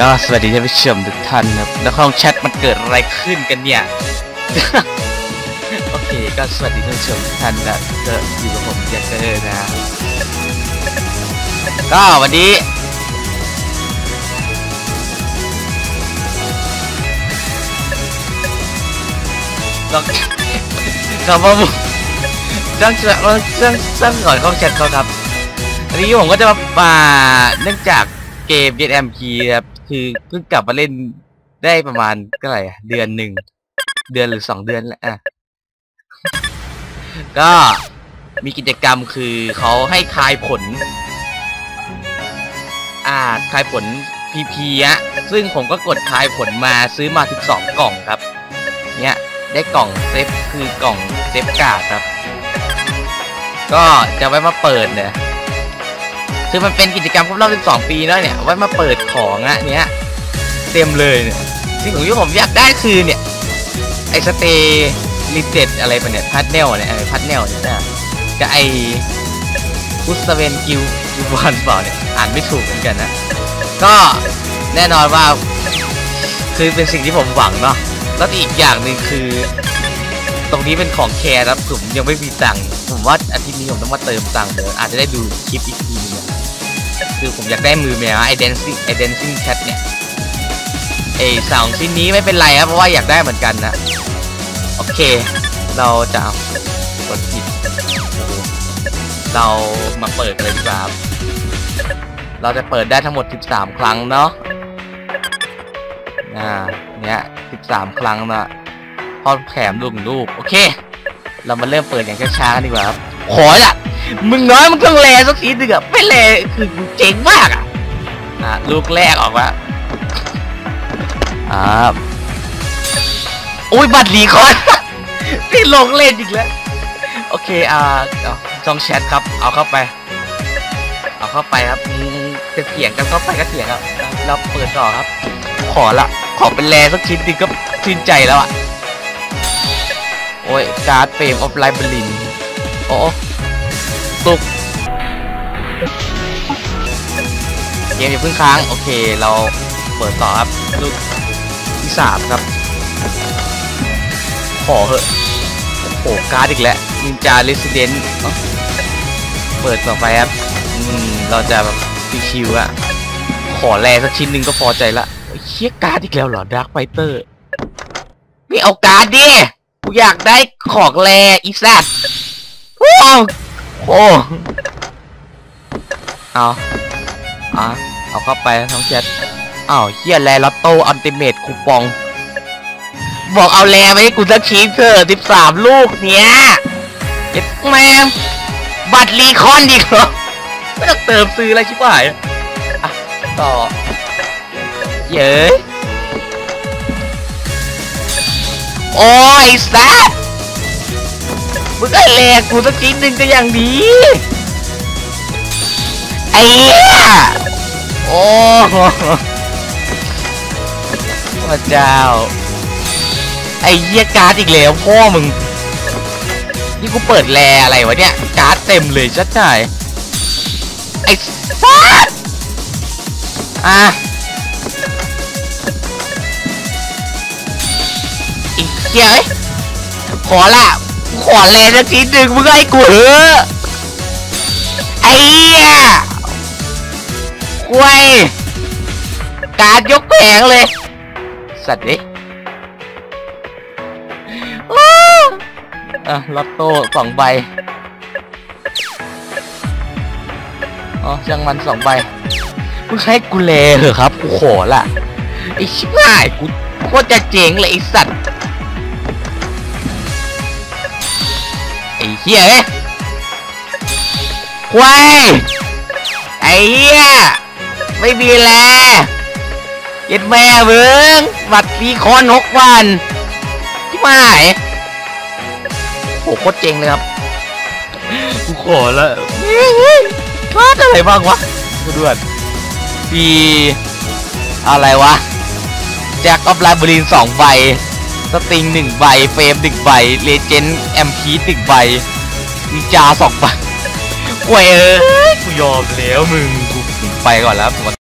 ก็สวัสดีท่านผู้ชมทุกท่านนะครับแล้วห้องแชทมันเกิดอะไรขึ้นกันเนี่ย โอเค ก็สวัสดีท่านผู้ชมทุกท่านนะก็อยู่กับผมแจ็คเกอร์นะ ก็วันนี้ ต้องครับผมต้องเชื่อต้องเรื่องเรื่องก่อนเข้าแชทเขาครับอันนี้ผมก็จะมามาเนื่องจากเกม JMP ครับ คือเพิ่งกลับมาเล่นได้ประมาณก็อะไรอะเดือนหนึ่งเดือนหรือสองเดือนแหละอะก็มีกิจกรรมคือเขาให้ทายผล อ่าทายผล PP อะซึ่งผมก็กดทายผลมาซื้อมา 12 กล่องครับ เนี่ยได้กล่องเซฟคือกล่องเซฟกาดครับ ก็จะไว้มาเปิดเนี่ย คือมันเป็นกิจกรรมครบรอบ12 ปีแล้วเนี่ยไว้มาเปิดของอะเนี้ยเต็มเลยเนี่ยสิ่งของที่ผมอยากได้คือเนี่ยไอสเตย์ลิเต็ดอะไรปะเนี่ยพัดเนลเนี่ยไอพัดเนลเนี่ยกับไออุสเวนกิวกิวบอลเปล่าเนี่ยอ่านไม่ถูกเหมือนกันนะก็แน่นอนว่าคือเป็นสิ่งที่ผมหวังเนาะแล้วอีกอย่างหนึ่งคือ ตรงนี้เป็นของแคร์ครับผมยังไม่มีตังค์ผมว่าอาทิตย์นี้ผมต้องมาเติมตังค์เดี๋ยวอาจจะได้ดูคลิปอีกที คือผมอยากได้มือแมวไอเดนซิ่งไอเดนซิ่งแคทเนี่ยไอสองชิ้นนี้ไม่เป็นไรครับเพราะว่าอยากได้เหมือนกันนะโอเค เราจะเอากดผิดเรามาเปิดกันเลยดีกว่าครับเราจะเปิดได้ทั้งหมด 13 ครั้งเนาะอ่าเนี้ย13 ครั้งนะพอแถมลูกหนึ่งลูกโอเค เรามาเริ่มเปิดอย่างช้าๆกันดีกว่าครับขอละ มึงน้อยมึงต้องแลสักทีนึงอะไม่แลคือเจ๋งมากอะอะลูกแรกออกมาอ่าโอ้ยบัตรรีคอนที่ลงเล่นอีกแล้ว โอเค อ่าเองแชทครับ เอาเข้าไป เอาเข้าไปครับจะเถียงกันเข้าไปก็เถียงครับ เราเปิดต่อครับ ขอละ ขอเป็นแลสักชิ้นหนึงก็ชื่นใจแล้วอะโอ้ย การ์ดเฟรมออฟไลน์บรินโอ้ ตุกเกมอย่าเพิ่งค้าง โอเค เราเปิดต่อครับลูกที่สามครับ ขอเหอะโอ้การ์ดอีกแล้ว Ninja Resident เปิดต่อไปครับอืมเราจะแบบชิวๆอะขอ rare สักชิ้นหนึ่งก็พอใจละเชี่ยการ์ดอีกแล้วเหรอ Dark Fighter นี่เอาการ์ดดิกูอยากได้ของ rare อีสัตว์โอ้ โหเอาอะเอาเข้าไปท้องแชทอ้าวเฮียแลลอตโต้อัลติเมทคูปอง บอกเอาแลมาให้กูสักชิ้นเถอะสิบสามลูกเนี้ยเจ็ดแม่งบัตรรีคอนดีเหรอไม่ต้องเติมซื้ออะไรชิบหายอะต่อเย้โอ้ยแซ่ มึงไอ้แลกกูสักชิ้นหนึ่งก็ยังดี ไอ้เหี้ยโอ้โหพระเจ้า ไอ้เหี้ยการ์ดอีกแล้วพ่อมึง นี่กูเปิดแลอะไรวะเนี่ย การ์ดเต็มเลยชัดจ่ายไอ้สัสอะอีกเหี้ยขอละ ขอแลสักทีหนึ่งมึงให้กูเหอะไอ้เหี้ยควยการ์ดยกแผงเลย สัตว์เอ้ยอะลอตโต้สองใบ อ๋อช่างมันสองใบมึงให้กูเลเหรอครับ กูขอละไอ้ชิบหายกูโคตรจะเจ๋งเลยไอ้สัตว์ ไอ้เหี้ยเอ้ยควายไอ้เหี้ยไม่มีแลเย็ดแม่เบิ้งบัตรรีคอนหกวันที่หายโหโคตรเจ๋งเลยครับกูขอแล้วพลาดอะไรบ้างวะกูด้วยมีอะไรวะ แจ็คออฟไลบรีนสองใบ สติงหนึ่งใบ เฟรมหนึ่งใบ เลเจนด์แอมพีหนึ่งใบมีจาสองใบกวยเอ้ยกูยอมแล้วมึง กูไปก่อนแล้ว